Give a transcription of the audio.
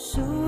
So